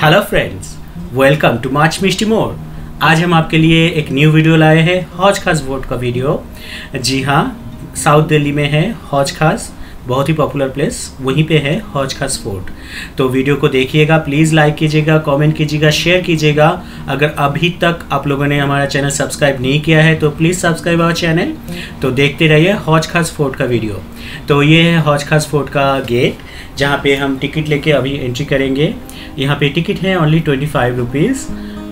Hello friends welcome to march misty more आज हम आपके लिए एक न्यू वीडियो लाए हैं हौज खास वोट का वीडियो जी हाँ साउथ दिल्ली में है हौज खास बहुत ही पॉपुलर प्लेस वहीं पे है हौज खास फोर्ट तो वीडियो को देखिएगा प्लीज़ लाइक कीजिएगा कमेंट कीजिएगा शेयर कीजिएगा. अगर अभी तक आप लोगों ने हमारा चैनल सब्सक्राइब नहीं किया है तो प्लीज़ सब्सक्राइब आवर चैनल तो देखते रहिए हौज खास फोर्ट का वीडियो तो ये है हौज खास फोर्ट का गेट जहाँ पे हम टिकट लेके अभी एंट्री करेंगे। यहाँ पे टिकट है only twenty five rupees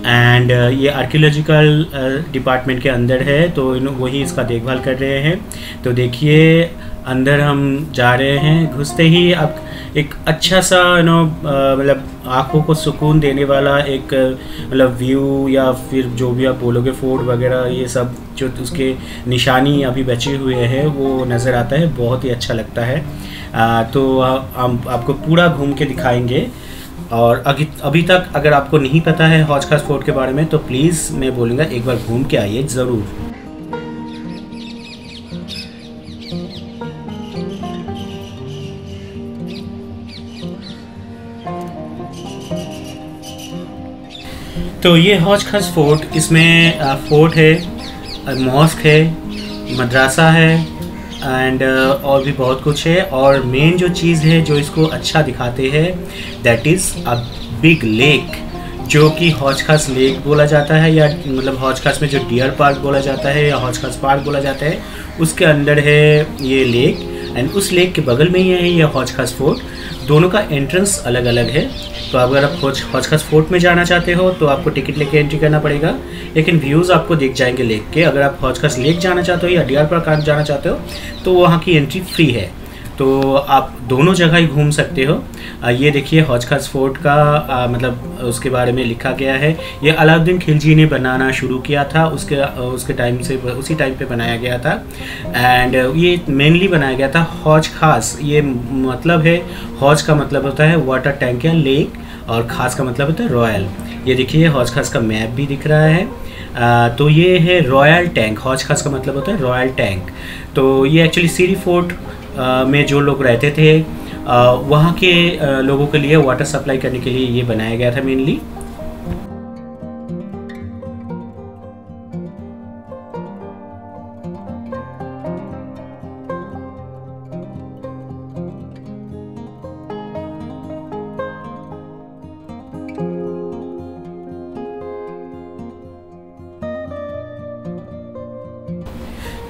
and ये आर्कियोलॉजिकल डिपार्टमेंट के अंदर है तो इन, वही इसका देखभाल कर रहे हैं। तो देखिए, अंदर हम जा रहे हैं, घुसते ही अब एक अच्छा सा यू नो मतलब आँखों को सुकून देने वाला एक मतलब व्यू या फिर जो भी आप बोलोगे फोर्ट वगैरह ये सब जो उसके निशानी अभी बचे हुए हैं वो नज़र आता है बहुत ही अच्छा लगता है। आ, तो हम आपको पूरा घूम के दिखाएँगे। और अभी अभी तक अगर आपको नहीं पता है हौज खास फोर्ट के बारे में तो प्लीज़ मैं बोलूँगा एक बार घूम के आइए ज़रूर। तो ये हौज खास फोर्ट इसमें फोर्ट है मॉस्क है, मद्रासा है एंड और भी बहुत कुछ है। और मेन जो चीज़ है, जो इसको अच्छा दिखाते हैं that is a big lake जो कि हौज खास लेक बोला जाता है, या मतलब हौज खास में जो डियर पार्क बोला जाता है, या हौज खास पार्क बोला जाता है, उसके अंदर है ये लेक एंड उस लेक के बगल में ही है ये हौज खास फोर्ट दोनों का एंट्रेंस अलग अलग है। तो अगर आप हौज हौज खास फोर्ट में जाना चाहते हो तो आपको टिकट लेके एंट्री करना पड़ेगा। लेकिन व्यूज़ आपको देख जाएँगे लेक के। अगर आप हौज खास लेक जाना चाहते हो या डियर पार्क जाना चाहते हो तो वहाँ की एंट्री फ्री है। तो आप दोनों जगह ही घूम सकते हो। ये देखिए हौज खास फोर्ट का आ, मतलब उसके बारे में लिखा गया है। ये अलाउद्दीन खिलजी ने बनाना शुरू किया था। उसके उसके टाइम से उसी टाइम पे बनाया गया था। एंड ये मेनली बनाया गया था हौज खास ये मतलब है हौज का मतलब होता है वाटर टैंक या लेक और खास का मतलब होता है रॉयल ये देखिए हौज खास का मैप भी दिख रहा है। आ, तो ये है रॉयल टैंक हौज खास का मतलब होता है रॉयल टैंक तो ये एक्चुअली सीरी फोर्ट में जो लोग रहते थे वहाँ के लोगों के लिए वाटर सप्लाई करने के लिए ये बनाया गया था मेनली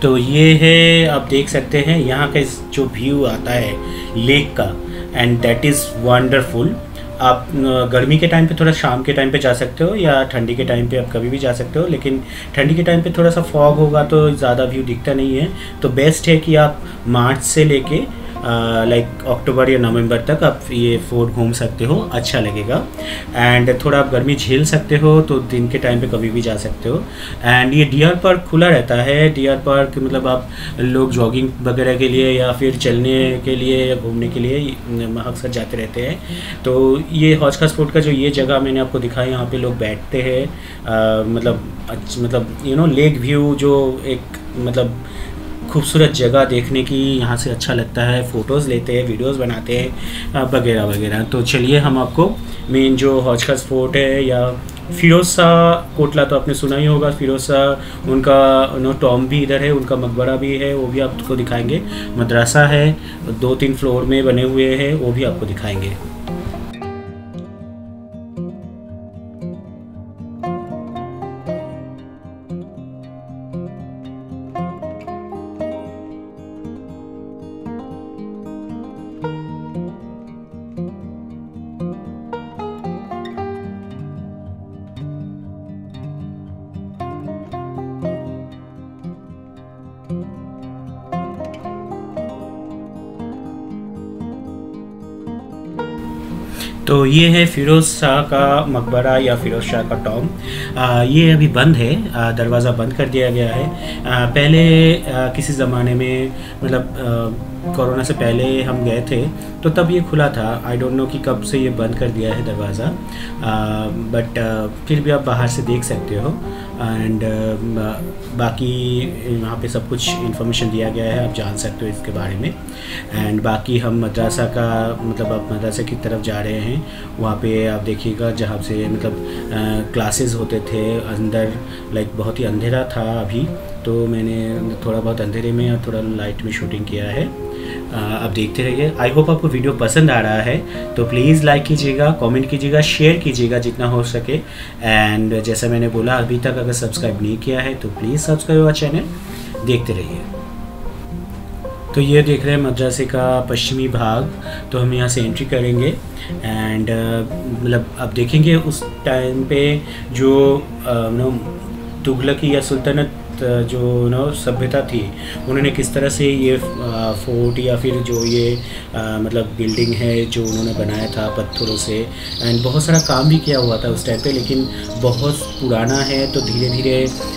तो ये है, आप देख सकते हैं, यहाँ का जो व्यू आता है लेक का एंड दैट इज़ वंडरफुल आप गर्मी के टाइम पे थोड़ा शाम के टाइम पे जा सकते हो, या ठंडी के टाइम पे आप कभी भी जा सकते हो, लेकिन ठंडी के टाइम पे थोड़ा सा फॉग होगा तो ज़्यादा व्यू दिखता नहीं है। तो बेस्ट है कि आप मार्च से लेके लाइक अक्टूबर या नवंबर तक आप ये फोर्ट घूम सकते हो अच्छा लगेगा। एंड थोड़ा आप गर्मी झेल सकते हो तो दिन के टाइम पे कभी भी जा सकते हो। एंड ये डियर पार्क खुला रहता है। डियर पार्क मतलब आप लोग जॉगिंग वगैरह के लिए या फिर चलने के लिए या घूमने के लिए अक्सर जाते रहते हैं। तो ये हौज खास फोर्ट का जो ये जगह मैंने आपको दिखाया, यहाँ पे लोग बैठते हैं। मतलब मतलब यू नो लेक व्यू जो एक मतलब खूबसूरत जगह देखने की यहाँ से अच्छा लगता है। फ़ोटोज़ लेते हैं वीडियोस बनाते हैं वगैरह वगैरह। तो चलिए हम आपको मेन जो हौज खास फोर्ट है या शाह कोटला तो आपने सुना ही होगा। शाह उनका नो टॉम भी इधर है, उनका मकबरा भी है, वो भी आपको दिखाएँगे। मदरसा है दो तीन फ्लोर में बने हुए हैं, वो भी आपको दिखाएँगे। तो ये है फ़िरोज़ शाह का मकबरा या फ़िरोज़ शाह का टॉम। ये अभी बंद है दरवाज़ा बंद कर दिया गया है। आ, पहले आ, किसी ज़माने में मतलब कोरोना से पहले हम गए थे तो तब ये खुला था। आई डोंट नो कि कब से ये बंद कर दिया है दरवाज़ा। बट फिर भी आप बाहर से देख सकते हो। एंड बाकी यहाँ पे सब कुछ इन्फॉर्मेशन दिया गया है, आप जान सकते हो इसके बारे में। एंड बाकी हम मद्रासा का मतलब आप मद्रासा की तरफ़ जा रहे हैं, वहाँ पे आप देखिएगा जहाँ से मतलब क्लासेस होते थे, अंदर लाइक बहुत ही अंधेरा था अभी। तो मैंने थोड़ा बहुत अंधेरे में और थोड़ा लाइट में शूटिंग किया है। आप देखते रहिए। आई होप आपको वीडियो पसंद आ रहा है। तो प्लीज़ लाइक कीजिएगा कमेंट कीजिएगा शेयर कीजिएगा जितना हो सके। एंड जैसा मैंने बोला, अभी तक अगर सब्सक्राइब नहीं किया है तो प्लीज़ सब्सक्राइब हुआ चैनल देखते रहिए। तो ये देख रहे हैं मद्रासे का पश्चिमी भाग। तो हम यहाँ से एंट्री करेंगे। एंड मतलब आप देखेंगे उस टाइम पे जो नो तुगलकी या सुल्तनत जो नो सभ्यता थी उन्होंने किस तरह से ये फोर्ट या फिर जो ये आ, मतलब बिल्डिंग है जो उन्होंने बनाया था पत्थरों से एंड बहुत सारा काम भी किया हुआ था उस टाइम पे लेकिन बहुत पुराना है तो धीरे धीरे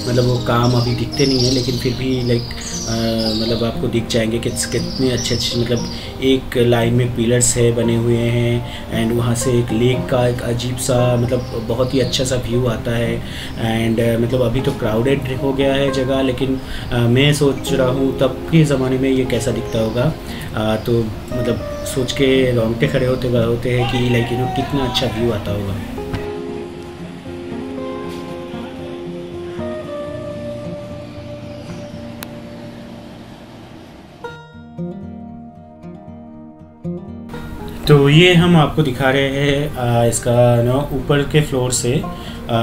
मतलब वो काम अभी दिखते नहीं है लेकिन फिर भी लाइक मतलब आपको दिख जाएँगे कि कितने अच्छे अच्छे मतलब एक लाइन में पिलर्स है बने हुए हैं एंड वहाँ से एक लेक का एक अजीब सा मतलब बहुत ही अच्छा सा व्यू आता है एंड मतलब अभी तो क्राउडेड हो गया है जगह लेकिन आ, मैं सोच रहा हूँ तब के ज़माने में ये कैसा दिखता होगा। आ, तो मतलब सोच के रोंगटे खड़े होते होते हैं कि लाइक यू नो कितना अच्छा व्यू आता होगा। तो ये हम आपको दिखा रहे हैं इसका ना ऊपर के फ्लोर से आ,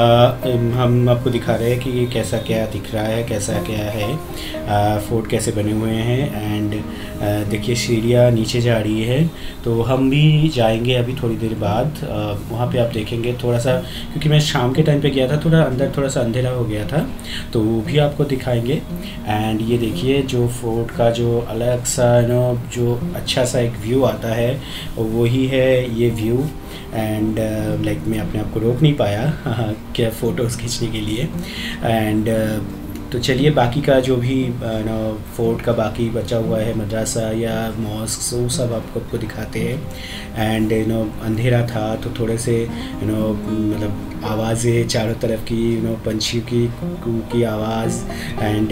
हम आपको दिखा रहे हैं कि ये कैसा क्या दिख रहा है कैसा क्या है फोर्ट कैसे बने हुए हैं एंड देखिए, सीढ़ियाँ नीचे जा रही है तो हम भी जाएँगे अभी थोड़ी देर बाद। वहाँ पे आप देखेंगे थोड़ा सा क्योंकि मैं शाम के टाइम पे गया था, थोड़ा अंदर थोड़ा सा अंधेरा हो गया था तो वो भी आपको दिखाएँगे। एंड ये देखिए, जो फोर्ट का जो अलग सा नो जो अच्छा सा एक व्यू आता है, वही है ये व्यू। एंड लाइक मैं अपने आप को रोक नहीं पाया, क्या फ़ोटोज़ खींचने के लिए। एंड तो चलिए, बाकी का जो भी नो फोर्ट का बाकी बचा हुआ है, मद्रासा या मॉस्क वो सब आपको आपको दिखाते हैं। एंड यू नो अंधेरा था तो थोड़े से यू नो मतलब आवाज़ें चारों तरफ़ की यू नो पंछियों की की आवाज़ एंड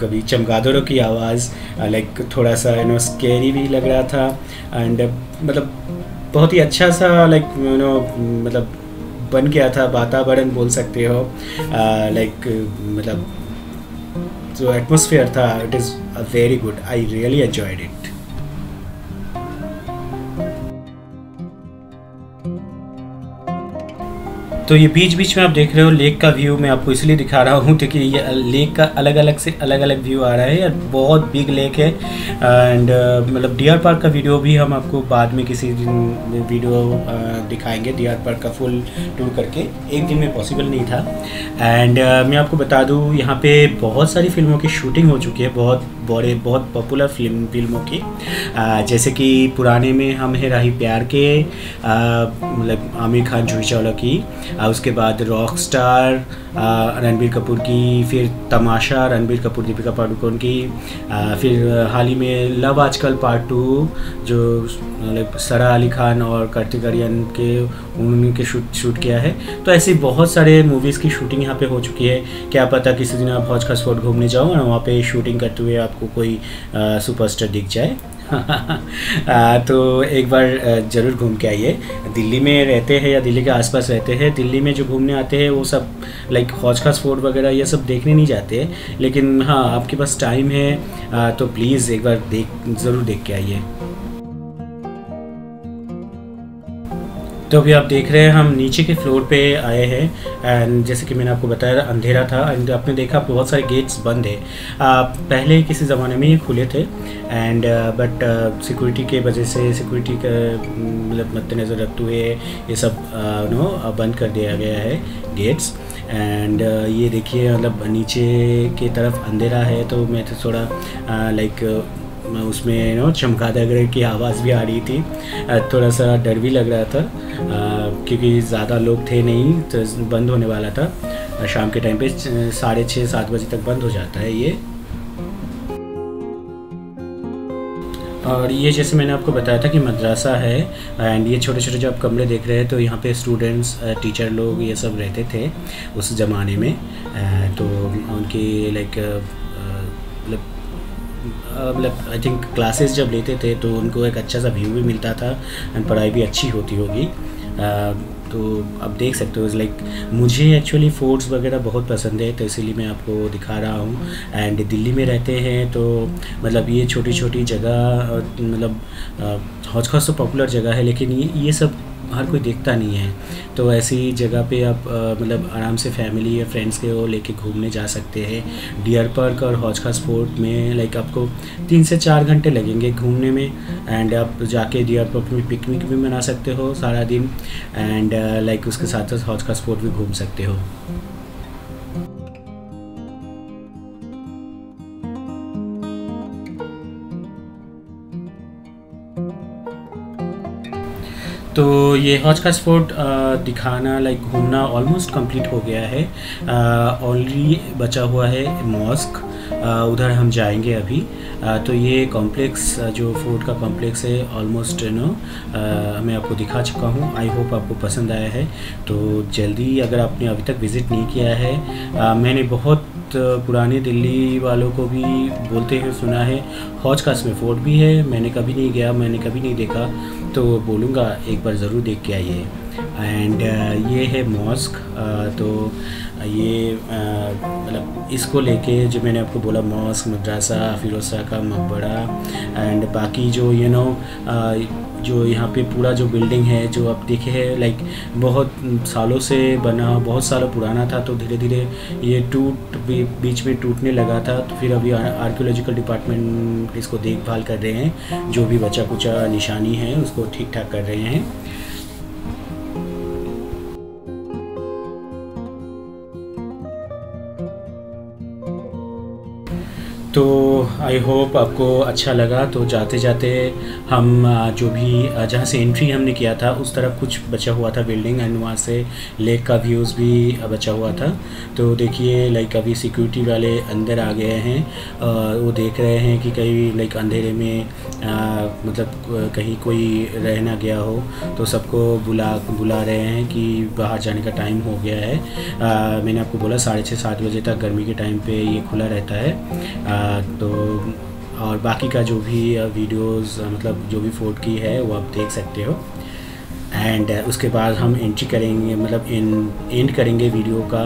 कभी चमगादड़ों की आवाज़ लाइक थोड़ा सा यू नो स्केरी भी लग रहा था। एंड मतलब बहुत ही अच्छा सा लाइक यू नो मतलब बन गया था, वातावरण बोल सकते हो। लाइक मतलब so atmosphere tha it is very good. I really enjoyed it. तो ये बीच बीच में आप देख रहे हो लेक का व्यू मैं आपको इसलिए दिखा रहा हूँ क्योंकि ये लेक का अलग अलग से अलग अलग व्यू आ रहा है यार बहुत बिग लेक है। एंड मतलब डी पार्क का वीडियो भी हम आपको बाद में किसी दिन वीडियो दिखाएँगे डी पार्क का फुल टूर करके। एक दिन में पॉसिबल नहीं था। एंड मैं आपको बता दूँ, यहाँ पे बहुत सारी फ़िल्मों की शूटिंग हो चुकी है, बहुत बड़े, बहुत पॉपुलर फ़िल्म फ़िल्मों की। जैसे कि पुराने में हम है राही प्यार के मतलब आमिर खान जूही चावला की। उसके बाद रॉक स्टार रणबीर कपूर की, फिर तमाशा, रणबीर कपूर, दीपिका पाडुकोन की फिर हाल ही में लव आजकल पार्ट टू जो मतलब सरा अली खान और कार्तिक आर्यन के, उन्होंने के शूट शूट किया है। तो ऐसी बहुत सारे मूवीज़ की शूटिंग यहाँ पे हो चुकी है। क्या पता किसी दिन आप हौज का स्पॉट घूमने जाओ और वहाँ पे शूटिंग करते हुए आपको कोई सुपरस्टार दिख जाए। तो एक बार ज़रूर घूम के आइए। दिल्ली में रहते हैं या दिल्ली के आसपास रहते हैं, दिल्ली में जो घूमने आते हैं, वो सब लाइक हौज खास फोर्ट वगैरह ये सब देखने नहीं जाते। लेकिन हाँ आपके पास टाइम है तो प्लीज़ एक बार देख, ज़रूर देख के आइए। तो अभी आप देख रहे हैं, हम नीचे के फ्लोर पे आए हैं। एंड जैसे कि मैंने आपको बताया, अंधेरा था। एंड आपने देखा, बहुत सारे गेट्स बंद है। पहले किसी ज़माने में ये खुले थे। एंड बट सिक्योरिटी के वजह से सिक्योरिटी का मतलब मद्देनज़र रखते हुए ये सब नो बंद कर दिया गया है गेट्स। एंड ये देखिए मतलब नीचे की तरफ़ अंधेरा है तो मैं तो थोड़ा लाइक उसमें यू नो चमकादड़ की आवाज़ भी आ रही थी। थोड़ा सा डर भी लग रहा था क्योंकि ज़्यादा लोग थे नहीं तो बंद होने वाला था। शाम के टाइम पे साढ़े छः सात बजे तक बंद हो जाता है ये। और ये जैसे मैंने आपको बताया था कि मदरसा है एंड ये छोटे छोटे जो आप कमरे देख रहे हैं तो यहाँ पे स्टूडेंट्स टीचर लोग ये सब रहते थे उस ज़माने में। तो उनकी लाइक मतलब आई थिंक क्लासेस जब लेते थे तो उनको एक अच्छा सा व्यू भी मिलता था एंड पढ़ाई भी अच्छी होती होगी। तो आप देख सकते हो इज़ लाइक मुझे एक्चुअली फोर्ट्स वगैरह बहुत पसंद है तो इसीलिए मैं आपको दिखा रहा हूँ। एंड दिल्ली में रहते हैं तो मतलब ये छोटी छोटी जगह मतलब हौज खास तो पॉपुलर जगह है, लेकिन ये ये सब हर कोई देखता नहीं है। तो ऐसी जगह पे आप मतलब आराम से फैमिली या फ्रेंड्स के वो लेके घूमने जा सकते हैं। डियर पार्क और हौज खास स्पोर्ट में लाइक आपको तीन से चार घंटे लगेंगे घूमने में। एंड आप जाके डियर पार्क में पिकनिक भी मना सकते हो सारा दिन। एंड लाइक उसके साथ साथ हौज खास स्पोर्ट भी घूम सकते हो। तो ये हौज का स्पोर्ट दिखाना लाइक घूमना ऑलमोस्ट कंप्लीट हो गया है। ऑलरेडी बचा हुआ है मॉस्क उधर हम जाएँगे अभी। आ, तो ये कॉम्प्लेक्स जो फोर्ट का कॉम्प्लेक्स है ऑलमोस्ट नो मैं आपको दिखा चुका हूँ। आई होप आपको पसंद आया है। तो जल्दी अगर आपने अभी तक विज़िट नहीं किया है आ, मैंने बहुत पुरानी दिल्ली वालों को भी बोलते हुए सुना है। हौज का में फोर्ट भी है मैंने कभी नहीं गया मैंने कभी नहीं देखा तो बोलूँगा एक बार ज़रूर देख के आइए। एंड uh, ये है मॉस्क uh, तो ये मतलब इसको लेके जो मैंने आपको बोला मॉस्क मद्रासा फिरोसा का मकबरा एंड बाकी जो यू you नो know, जो यहाँ पे पूरा जो बिल्डिंग है, जो आप देखे हैं लाइक बहुत सालों से बना, बहुत सालों पुराना था तो धीरे धीरे ये टूट भी बीच में टूटने लगा था तो फिर अभी आर्कियोलॉजिकल डिपार्टमेंट इसको देखभाल कर रहे हैं, जो भी बचा कुचा निशानी है, उसको ठीक ठाक कर रहे हैं। तो आई होप आपको अच्छा लगा। तो जाते जाते हम जो भी जहाँ से एंट्री हमने किया था उस तरफ़ कुछ बचा हुआ था बिल्डिंग एंड वहाँ से लेक का व्यूज़ भी बचा हुआ था। तो देखिए लाइक अभी सिक्योरिटी वाले अंदर आ गए हैं। वो देख रहे हैं कि कहीं लाइक अंधेरे में आ, मतलब कहीं कोई रह ना गया हो। तो सबको बुला बुला रहे हैं कि बाहर जाने का टाइम हो गया है। आ, मैंने आपको बोला साढ़े छः सात बजे तक गर्मी के टाइम पे ये खुला रहता है। आ, तो और बाकी का जो भी वीडियोस मतलब जो भी फोर्ट की है वो आप देख सकते हो। एंड उसके बाद हम एंट्री करेंगे मतलब इन एंड करेंगे वीडियो का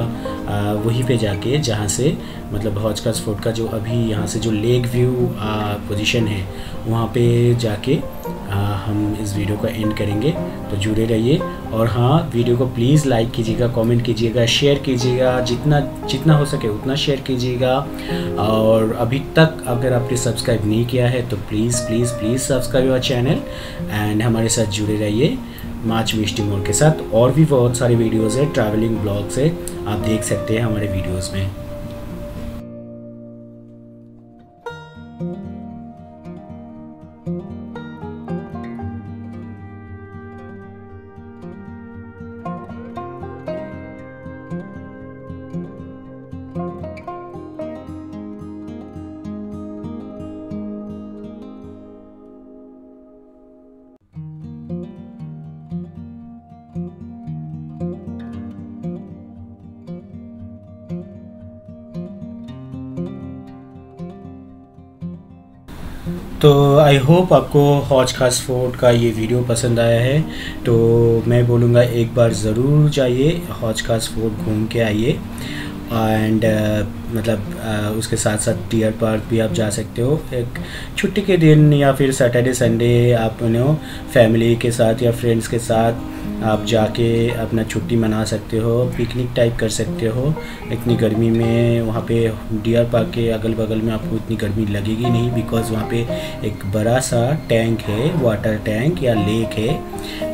वहीं पे जाके जहाँ से मतलब हौज का स्पोर्ट का जो अभी यहाँ से जो लेक व्यू पोजीशन है वहाँ पे जाके आ, हम इस वीडियो का एंड करेंगे। तो जुड़े रहिए। और हाँ वीडियो को प्लीज़ लाइक कीजिएगा कमेंट कीजिएगा शेयर कीजिएगा, जितना जितना हो सके उतना शेयर कीजिएगा। और अभी तक अगर आपने सब्सक्राइब नहीं किया है तो please please please subscribe our channel and हमारे साथ जुड़े रहिए। माच मिष्टी मोर के साथ और भी बहुत सारे वीडियोज़ है ट्रैवलिंग ब्लॉग्स है। आप देख सकते हैं हमारे वीडियोज़ में। तो आई होप आपको हौज खास फोर्ट का ये वीडियो पसंद आया है। तो मैं बोलूँगा एक बार ज़रूर जाइए हौज खास फोर्ट घूम के आइए। एंड uh, मतलब uh, उसके साथ साथ डियर पार्क भी आप जा सकते हो। एक छुट्टी के दिन या फिर सैटरडे संडे आप उन्हें फैमिली के साथ या फ्रेंड्स के साथ आप जाके अपना छुट्टी मना सकते हो पिकनिक टाइप कर सकते हो। इतनी गर्मी में वहाँ पे डियर पार्क के अगल बगल में आपको इतनी गर्मी लगेगी नहीं बिकॉज़ वहाँ पे एक बड़ा सा टैंक है वाटर टैंक या लेक है।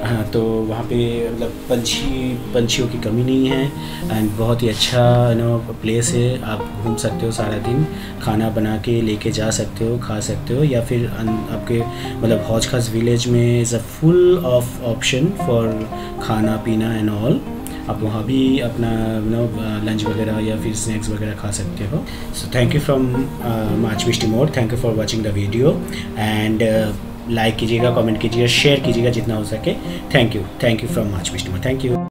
हाँ तो वहाँ पे मतलब पंछी, पंछियों की कमी नहीं है एंड बहुत ही अच्छा नो प्लेस है। आप घूम सकते हो सारा दिन, खाना बना के लेके जा सकते हो, खा सकते हो या फिर आपके मतलब हौज खास विलेज में is a full of option for खाना पीना एंड ऑल आप वहाँ भी अपना नो लंच वगैरह या फिर स्नैक्स वगैरह खा सकते हो। सो thank you from much misty more thank you for watching the video and like कीजिएगा कमेंट कीजिएगा शेयर कीजिएगा जितना हो सके। Thank you thank you from much misty more thank you